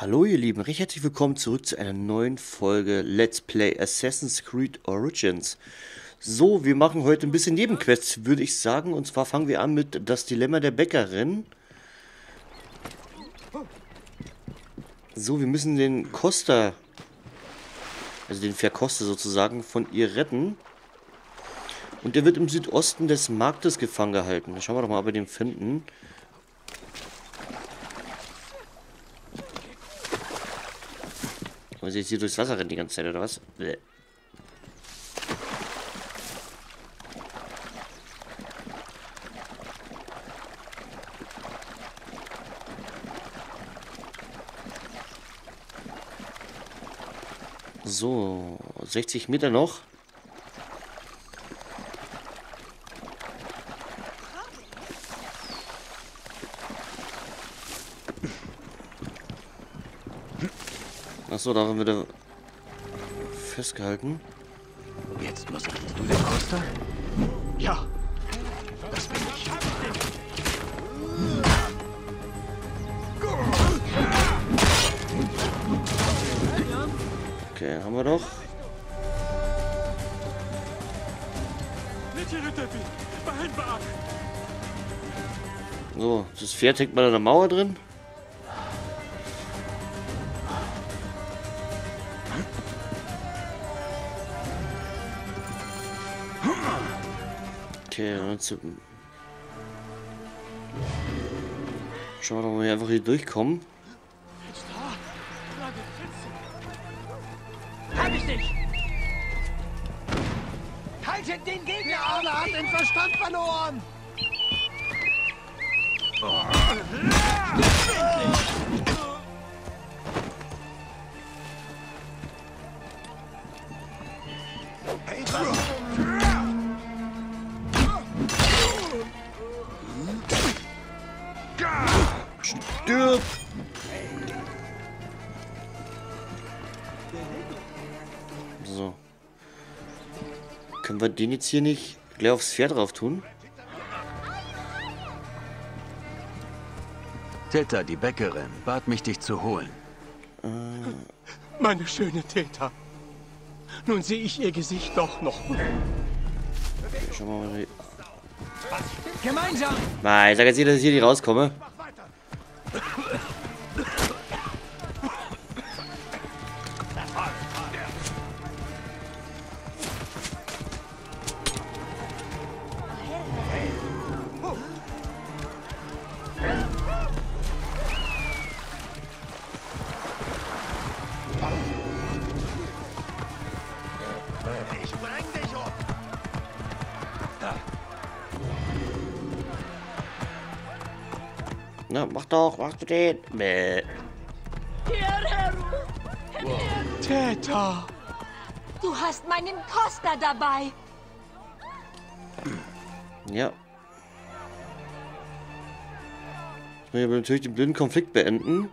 Hallo ihr Lieben, recht herzlich willkommen zurück zu einer neuen Folge Let's Play Assassin's Creed Origins. So, wir machen heute ein bisschen Nebenquests, würde ich sagen. Und zwar fangen wir an mit das Dilemma der Bäckerin. So, wir müssen den Costa, also den Verkoster sozusagen, von ihr retten. Und der wird im Südosten des Marktes gefangen gehalten. Schauen wir doch mal, ob wir den finden. Muss ich jetzt hier durchs Wasser rennen die ganze Zeit, oder was? Bäh. So, 60 Meter noch. Achso, daran wird er festgehalten. Jetzt muss bist du der Costa? Ja, das bin ich. Okay, haben wir doch. So, das Pferd hängt mal an der Mauer drin. Jetzt Schauen wir doch mal, ob wir einfach hier durchkommen. Hab ich dich! Haltet den Gegner! Der Arme hat den Verstand verloren! Hey, Können wir den jetzt hier nicht gleich aufs Pferd drauf tun? Teta, die Bäckerin, bat mich, dich zu holen. Meine schöne Täter. Nun sehe ich ihr Gesicht doch noch. Schauen wir mal. Gemeinsam! Nein, sag jetzt nicht, dass ich hier nicht rauskomme. Ich bring dich um! Na, mach doch, mach du den. Bäh. Täter! Du hast meinen Costa dabei. Ja. Müssen wir natürlich den blöden Konflikt beenden.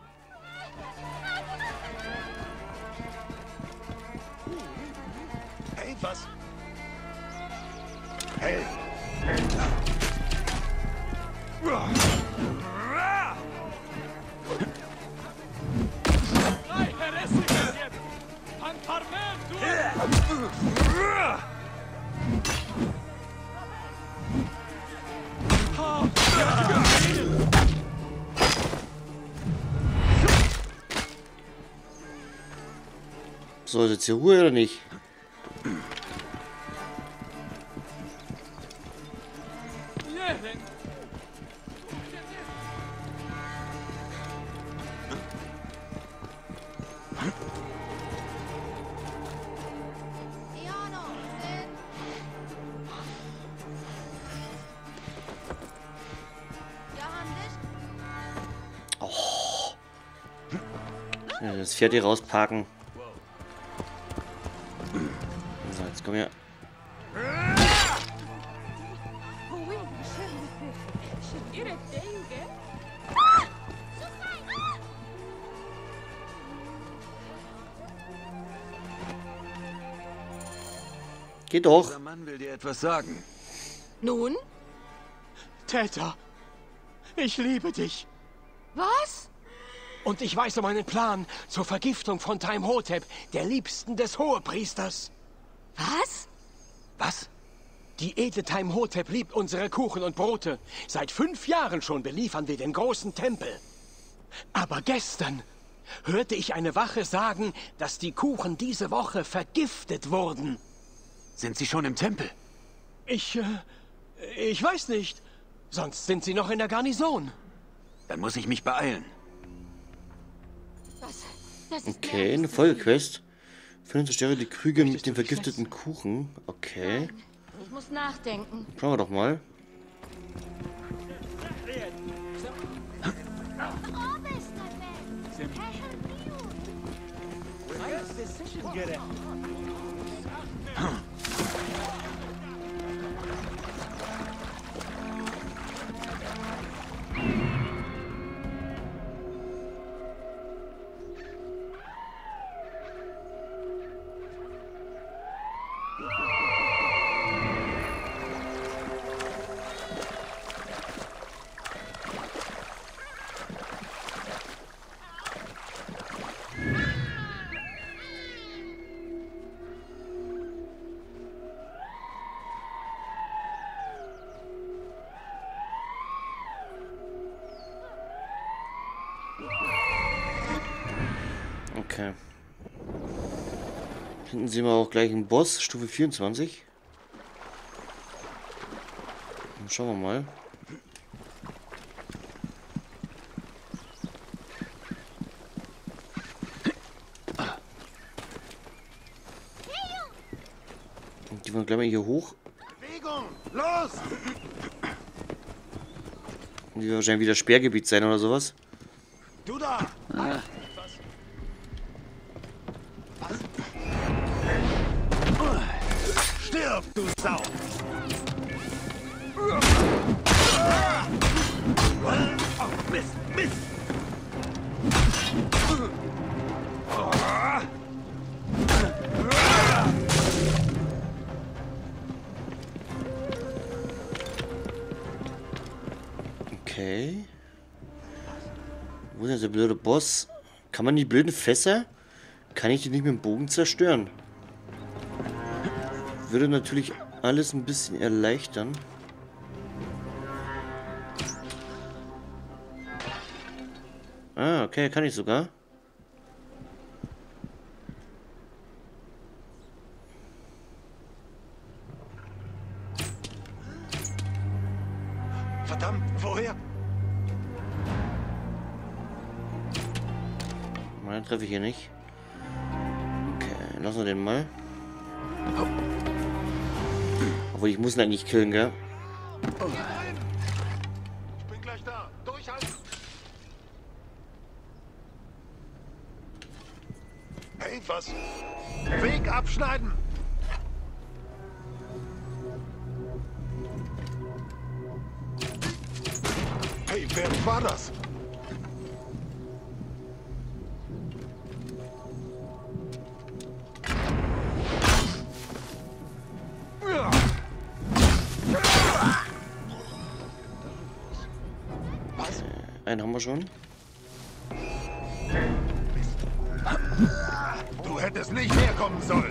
Jetzt hier Ruhe oder nicht? Ja, das Pferd hier rausparken. Geht doch. Dieser Mann will dir etwas sagen. Nun? Täter! Ich liebe dich! Was? Und ich weiß um einen Plan zur Vergiftung von Time Hotep, der Liebsten des Hohepriesters. Was? Was? Die edle Time Hotep liebt unsere Kuchen und Brote. Seit fünf Jahren schon beliefern wir den großen Tempel. Aber gestern hörte ich eine Wache sagen, dass die Kuchen diese Woche vergiftet wurden. Sind Sie schon im Tempel? Ich, äh, ich weiß nicht. Sonst sind sie noch in der Garnison. Dann muss ich mich beeilen. Das, das ist Okay, eine Folgequest. Finde zerstöre die Krüge mit dem vergifteten Kuchen. Okay. Ich muss nachdenken. Schauen wir doch mal. Okay. Hinten sehen wir auch gleich einen Boss, Stufe 24. Dann schauen wir mal. Und die wollen gleich mal hier hoch. Bewegung! Los! Die wahrscheinlich wieder Sperrgebiet sein oder sowas. Boss? Kann man die blöden Fässer? Kann ich die nicht mit dem Bogen zerstören? Würde natürlich alles ein bisschen erleichtern. Ah, okay, kann ich sogar. Hier nicht. Okay, lassen wir den mal. Obwohl, ich muss ihn eigentlich killen, gell? Ich bin gleich da. Durchhalten! Hey, was? Weg abschneiden! Hey, wer war das? Einen haben wir schon. Du hättest nicht herkommen sollen.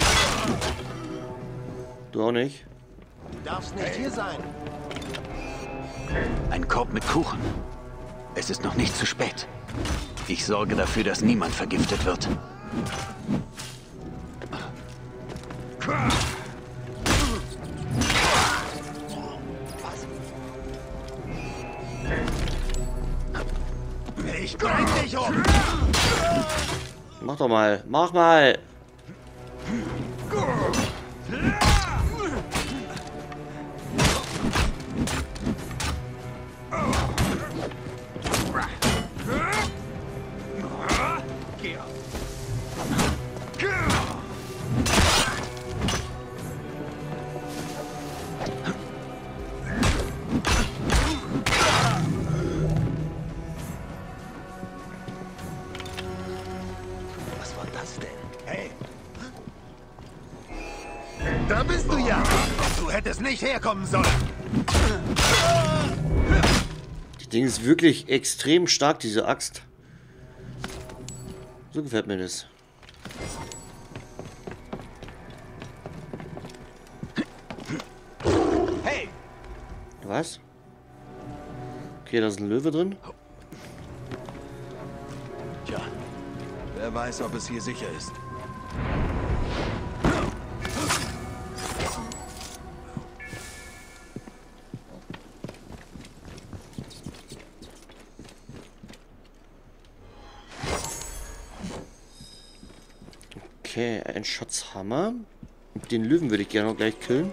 Du auch nicht. Du darfst nicht hier sein. Ein Korb mit Kuchen. Es ist noch nicht zu spät. Ich sorge dafür, dass niemand vergiftet wird. Ich bring dich um. Mach doch mal. Mach mal. Herkommen sollen. Die Ding ist wirklich extrem stark, diese Axt. So gefällt mir das. Hey! Was? Okay, da ist ein Löwe drin. Tja, wer weiß, ob es hier sicher ist. Ein Schatzhammer. Den Löwen würde ich gerne noch gleich killen.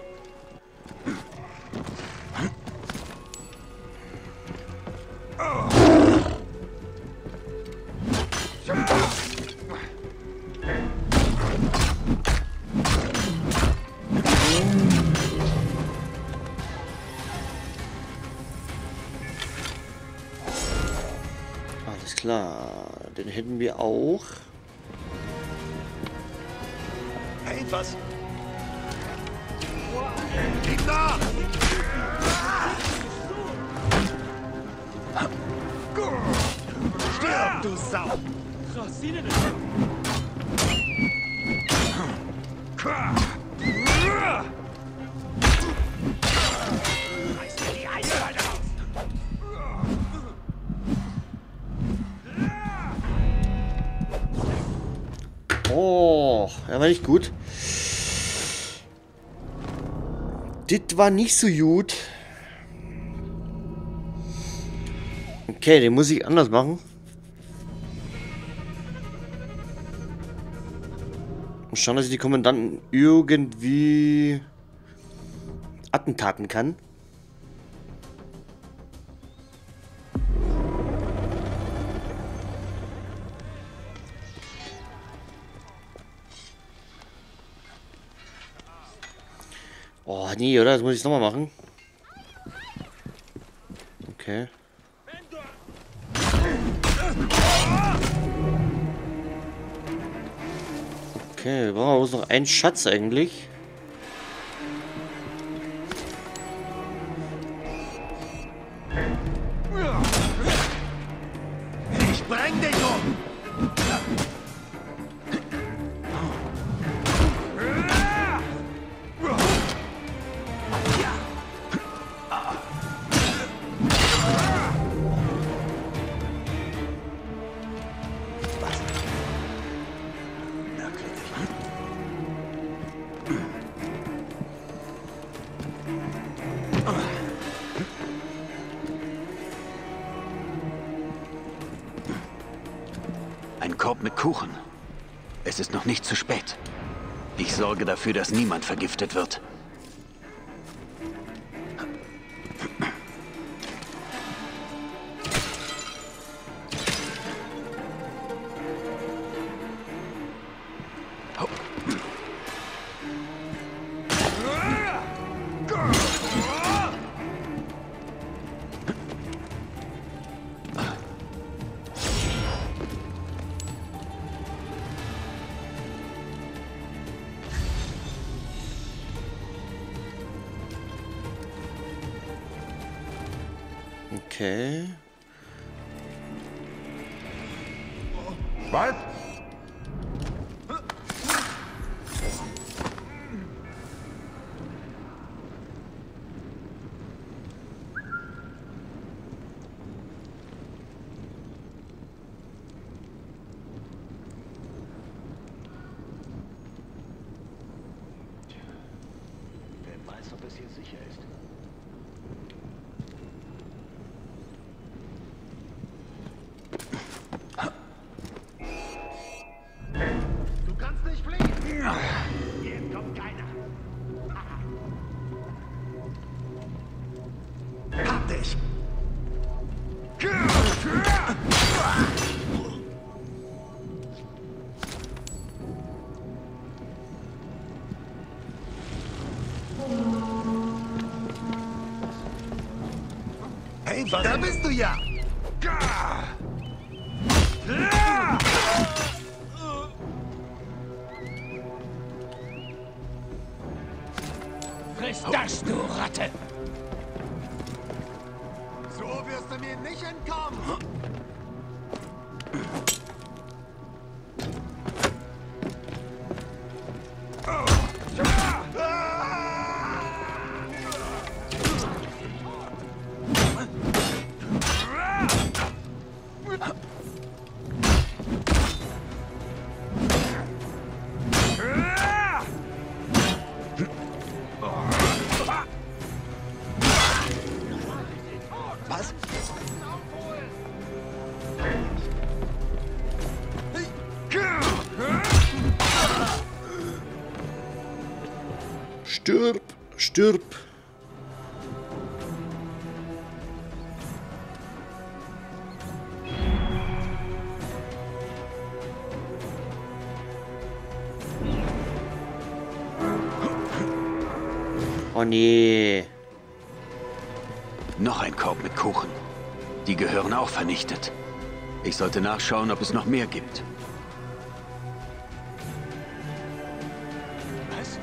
War nicht gut. Das war nicht so gut. Okay, den muss ich anders machen. Und schauen, dass ich die Kommandanten irgendwie attentaten kann. Oh, nee, oder? Das muss ich nochmal machen. Okay. Okay, wir brauchen noch einen Schatz eigentlich. Ich sorge dafür, dass niemand vergiftet wird. Was? Da war's. Stirb, stirb. Oh nee. Kuchen. Die gehören auch vernichtet. Ich sollte nachschauen, ob es noch mehr gibt. Was?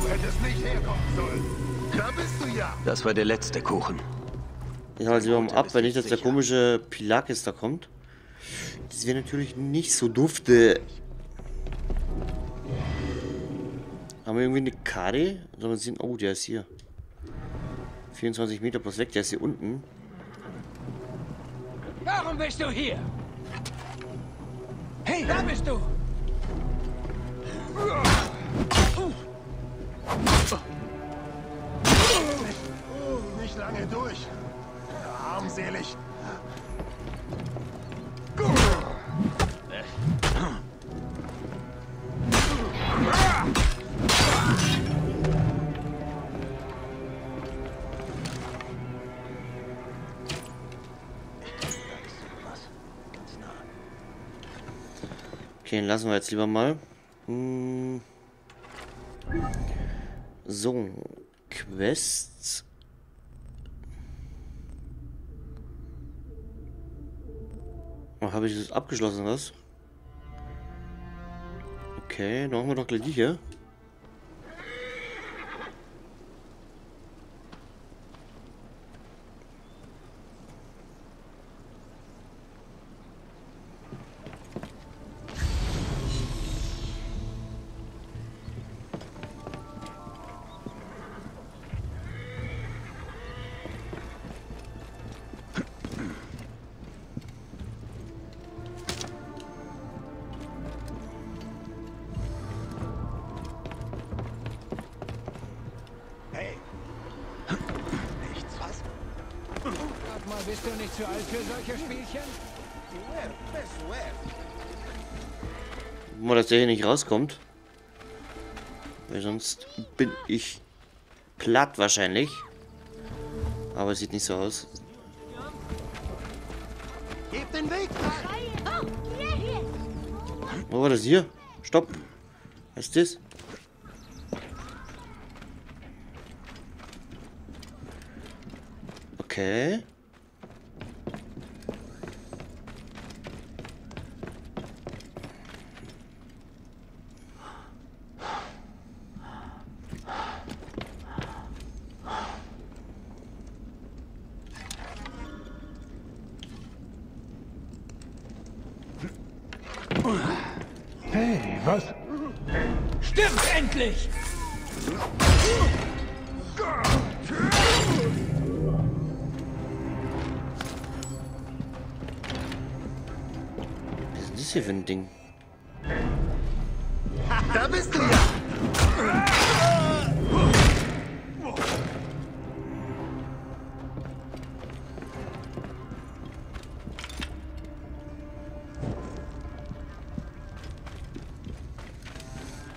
Du hättest nicht herkommen sollen. Da bist du ja. Das war der letzte Kuchen. Ich halte sie mal ab, wenn nicht, dass der komische Pilakis da kommt. Das wäre natürlich nicht so dufte. Haben wir irgendwie eine Karte? Sollen wir sehen? Oh, der ist hier. 24 Meter plus weg, der ist hier unten. Warum bist du hier? Hey, da bist du! Nicht lange durch. Armselig. Okay, den lassen wir jetzt lieber mal. Hm. So, Quests. Oh, Habe ich das abgeschlossen, was? Okay, dann machen wir doch gleich die hier. Spielchen? Mal, dass der hier nicht rauskommt. Weil sonst bin ich platt wahrscheinlich. Aber es sieht nicht so aus. Den Weg. Wo war das hier? Stopp. Was ist das? Okay. Was ist das hier für ein Ding? Da bist du ja.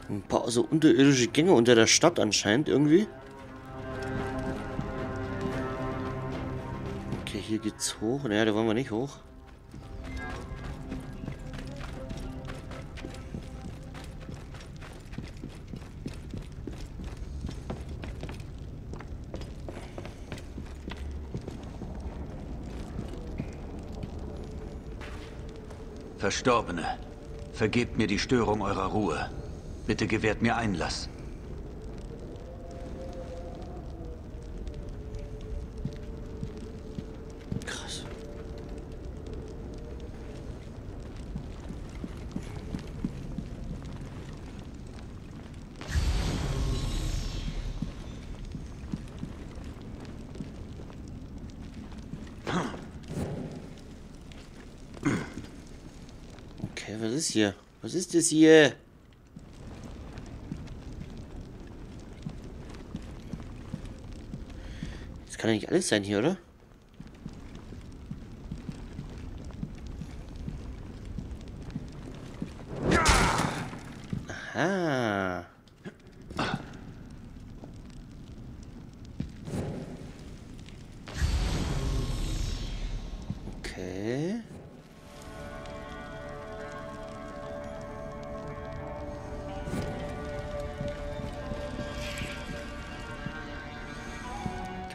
Ein paar so unterirdische Gänge unter der Stadt anscheinend irgendwie. Okay, hier geht's hoch. Naja, da wollen wir nicht hoch. Verstorbene, vergebt mir die Störung eurer Ruhe. Bitte gewährt mir Einlass. Ist hier? Was ist das hier? Das kann ja nicht alles sein hier, oder?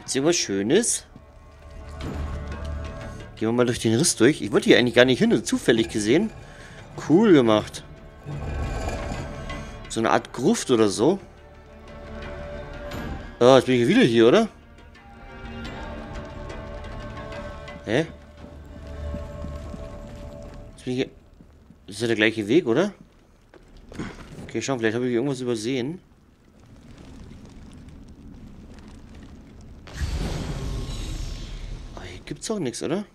Gibt's hier was Schönes? Gehen wir mal durch den Riss durch. Ich wollte hier eigentlich gar nicht hin, zufällig gesehen. Cool gemacht. So eine Art Gruft oder so. Ah, jetzt bin ich wieder hier, oder? Hä? Jetzt bin ich hier... Das ist ja der gleiche Weg, oder? Okay, schauen, vielleicht habe ich irgendwas übersehen. Aber hier gibt's doch nichts, oder?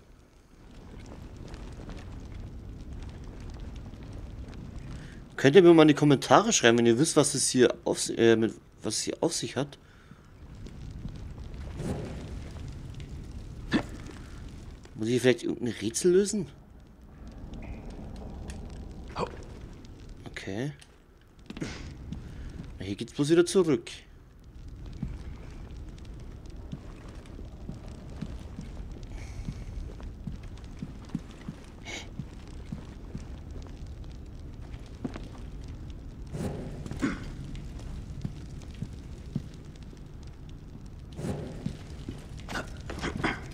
Könnt ihr mir mal in die Kommentare schreiben, wenn ihr wisst, was es hier auf, äh, mit, was es hier auf sich hat? Muss ich vielleicht irgendein Rätsel lösen? Okay. Hier geht's bloß wieder zurück.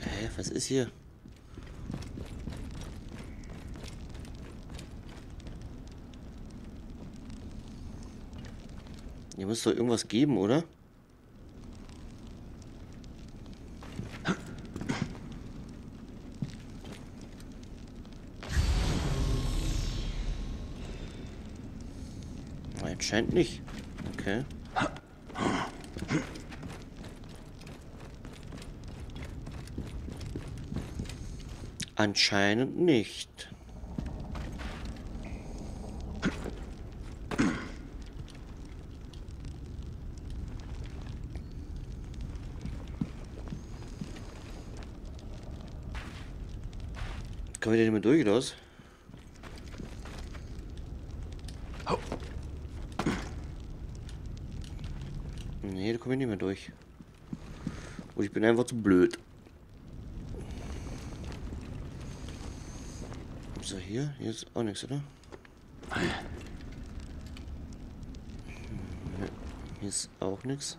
Hä, was ist hier? Muss doch irgendwas geben, oder? Anscheinend nicht. Okay. Anscheinend nicht. Kommen wir denn nicht mehr durch, oder was? Nee, da komme ich nicht mehr durch. Und ich bin einfach zu blöd. So, hier? Hier ist auch nichts, oder? Hier ist auch nichts.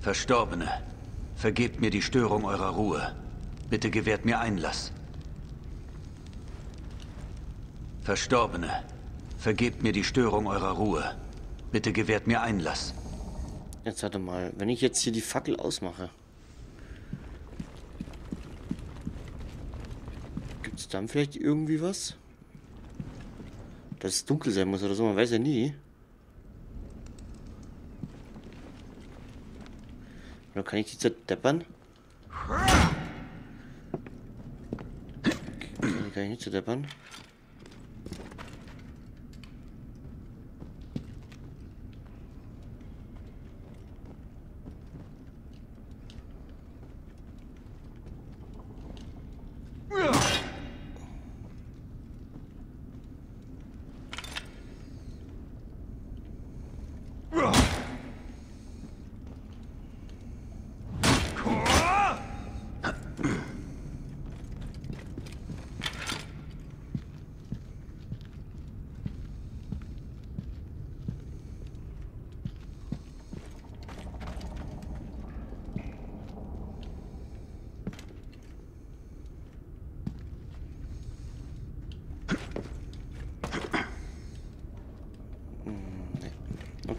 Verstorbene, vergebt mir die Störung eurer Ruhe. Bitte gewährt mir Einlass. Verstorbene, vergebt mir die Störung eurer Ruhe. Bitte gewährt mir Einlass. Jetzt warte mal, wenn ich jetzt hier die Fackel ausmache. Gibt es dann vielleicht irgendwie was? Dass es dunkel sein muss oder so, man weiß ja nie. Oder kann ich die zerdeppern? Kann, ich nicht zerdeppern?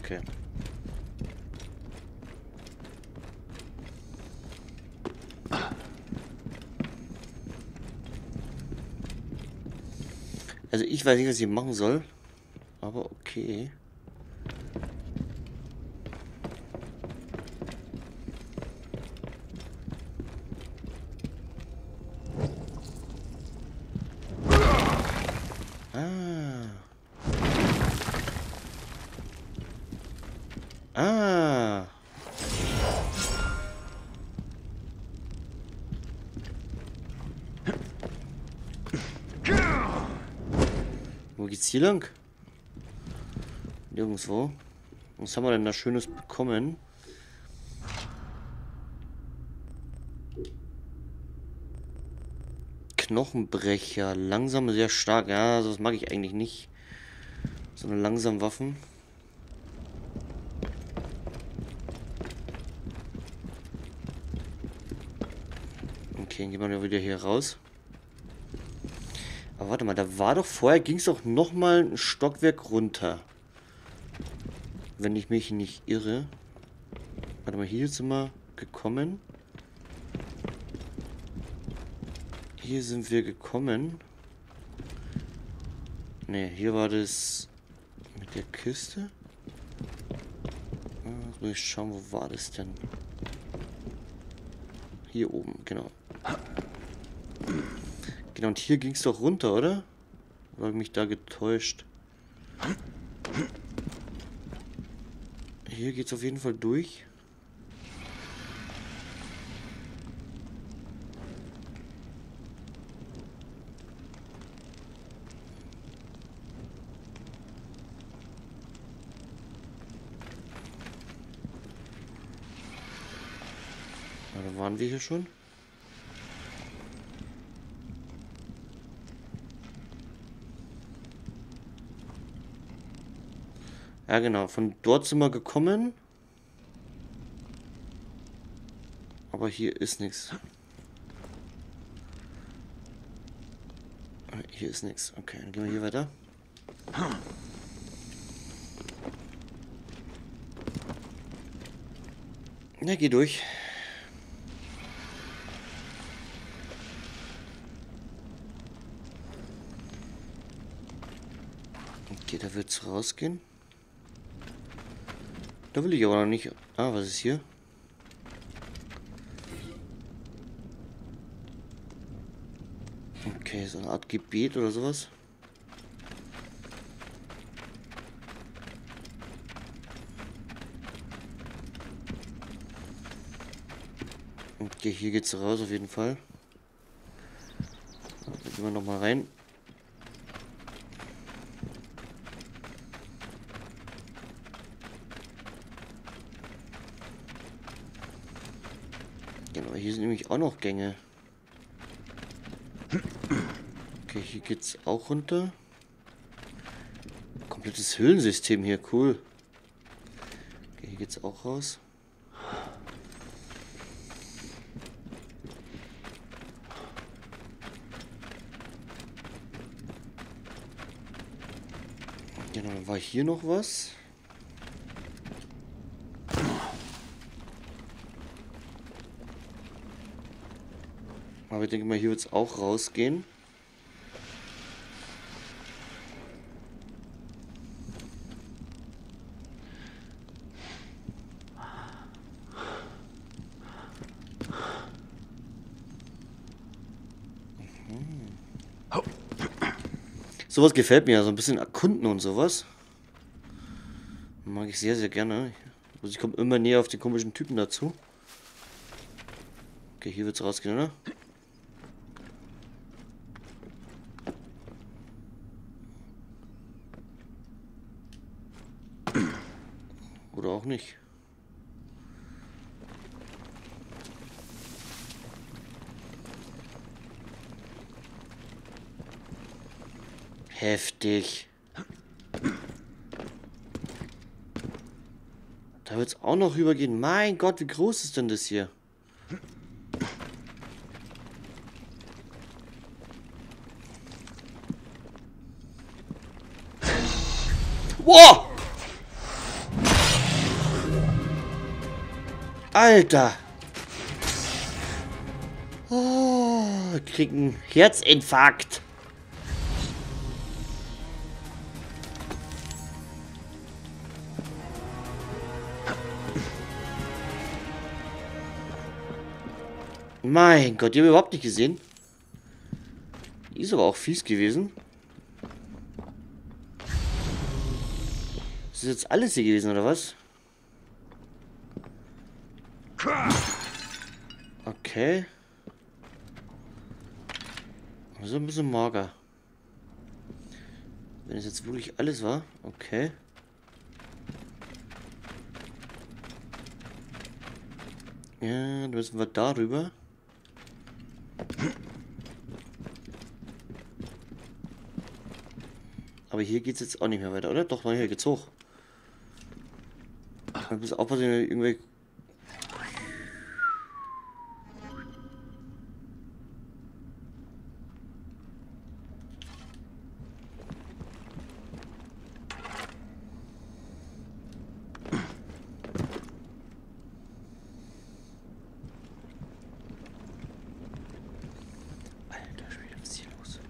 Okay. Also ich weiß nicht, was ich machen soll. Aber okay. Wo geht's hier lang? Nirgendwo. Was haben wir denn da Schönes bekommen? Knochenbrecher. Langsam, sehr stark. Ja, das mag ich eigentlich nicht. So eine langsam Waffen. Okay, dann gehen wir wieder hier raus. Aber warte mal, da war doch vorher, ging es doch nochmal ein Stockwerk runter. Wenn ich mich nicht irre. Warte mal, hier sind wir gekommen. Hier sind wir gekommen. Ne, hier war das mit der Kiste. Ah, Jetzt muss ich schauen, wo war das denn? Hier oben, genau. Genau, und hier ging es doch runter, oder? Oder mich da getäuscht? Hier geht's auf jeden Fall durch. Waren wir hier schon. Ja, genau. Von dort sind wir gekommen. Aber hier ist nichts. Hier ist nichts. Okay, dann gehen wir hier weiter. Na, geh durch. Okay, da wird's rausgehen. Da will ich aber noch nicht. Ah, was ist hier? Okay, so eine Art Gebet oder sowas. Okay, hier geht's raus auf jeden Fall. Da gehen wir noch mal rein. Genau, hier sind nämlich auch noch Gänge. Okay, hier geht's auch runter. Komplettes Höhlensystem hier, cool. Okay, hier geht's auch raus. Genau, war hier noch was. Aber ich denke mal, hier wird es auch rausgehen. Sowas gefällt mir so ein bisschen erkunden und sowas. Mag ich sehr, sehr gerne. Also ich komme immer näher auf die komischen Typen dazu. Okay, hier wird's rausgehen? Oder auch nicht. Heftig. Da wird's auch noch rübergehen. Mein Gott, wie groß ist denn das hier? Wow! Alter! Oh, krieg einen Herzinfarkt. Mein Gott, die haben wir überhaupt nicht gesehen. Die ist aber auch fies gewesen. Das ist jetzt alles hier gewesen, oder was? Okay. Also ein bisschen mager. Wenn es jetzt wirklich alles war. Okay. Ja, dann müssen wir darüber. Aber hier geht es jetzt auch nicht mehr weiter, oder? Doch, nein, hier geht's hoch. Ich muss aufpassen, wenn irgendwelche Alter Schwede, was ist hier los?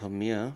Okay, hier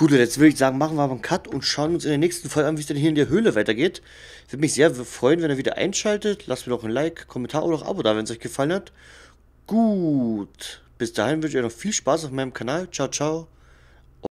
Gut, jetzt würde ich sagen, machen wir aber einen Cut und schauen uns in der nächsten Folge an, wie es denn hier in der Höhle weitergeht. Würde mich sehr freuen, wenn ihr wieder einschaltet. Lasst mir doch ein Like, Kommentar oder auch Abo da, wenn es euch gefallen hat. Gut. Bis dahin wünsche ich euch noch viel Spaß auf meinem Kanal. Ciao, ciao.